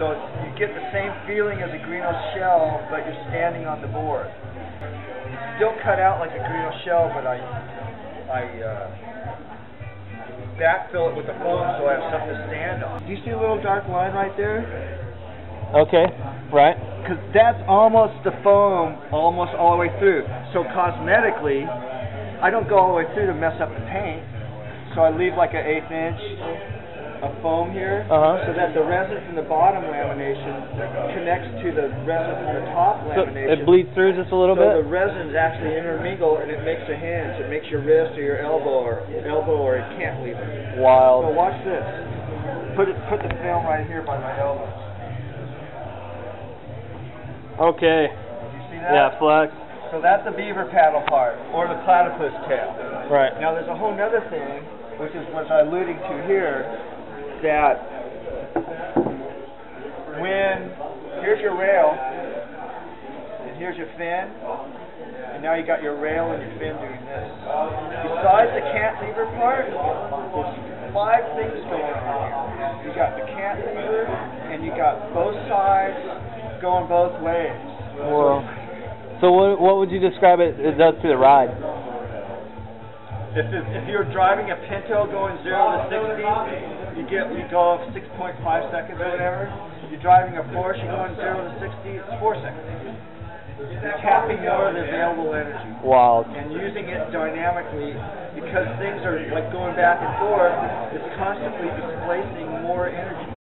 So you get the same feeling as a Greenough shell, but you're standing on the board. Still cut out like a Greenough shell, but I I uh, backfill it with the foam so I have something to stand on. Do you see a little dark line right there? Okay, right. Because that's almost the foam, almost all the way through. So cosmetically, I don't go all the way through to mess up the paint. So I leave like an eighth inch of foam here, Uh-huh. so that the resin from the bottom lamination connects to the resin from the top So lamination. it bleeds through just a little so bit. the resins actually intermingle and it makes a hinge. It makes your wrist or your elbow or elbow or your cantilever. So Wild. So watch this. Put it, put the film right here by my elbow. Okay. You see that? Yeah, flex. So that's the beaver paddle part, or the platypus tail. Right. Now there's a whole other thing, which is what I'm alluding to here, that when here's your rail, and here's your fin, and now you got your rail and your fin doing this. Besides the cantilever part, there's five things going on here. You got the cantilever, and you got both sides going both ways. Well, so what what would you describe it, it does to the ride? If, if, if you're driving a Pinto going zero to sixty, you get you go off six point five seconds or whatever. You're driving a Porsche going zero to sixty, it's four seconds. Tapping more of the available energy Wild. and using it dynamically because things are like going back and forth. It's constantly displacing more energy.